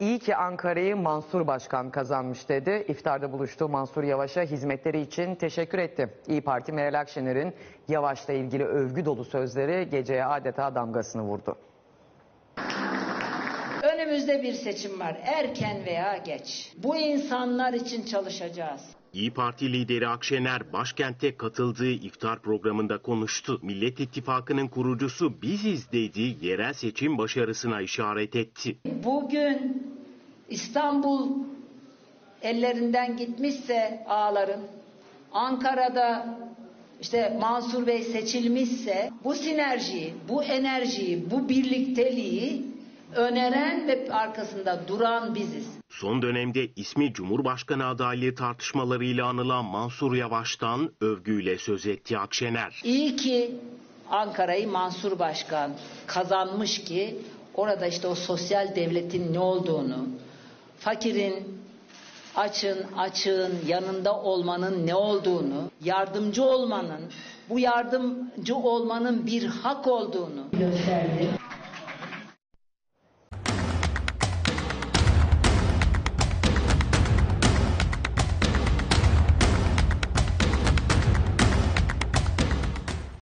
İyi ki Ankara'yı Mansur Başkan kazanmış dedi. İftarda buluştuğu Mansur Yavaş'a hizmetleri için teşekkür etti. İyi Parti Meral Akşener'in Yavaş'la ilgili övgü dolu sözleri geceye adeta damgasını vurdu. Önümüzde bir seçim var. Erken veya geç. Bu insanlar için çalışacağız. İyi Parti lideri Akşener başkentte katıldığı iftar programında konuştu. Millet İttifakı'nın kurucusu biziz dedi, yerel seçim başarısına işaret etti. Bugün İstanbul ellerinden gitmişse ağların, Ankara'da işte Mansur Bey seçilmişse bu sinerjiyi, bu enerjiyi, bu birlikteliği öneren ve arkasında duran biziz. Son dönemde ismi Cumhurbaşkanı adaylığı tartışmalarıyla anılan Mansur Yavaş'tan övgüyle söz etti Akşener. İyi ki Ankara'yı Mansur Başkan kazanmış ki orada işte o sosyal devletin ne olduğunu, fakirin, açın, açığın yanında olmanın ne olduğunu, yardımcı olmanın, bu yardımcı olmanın bir hak olduğunu gösterdi.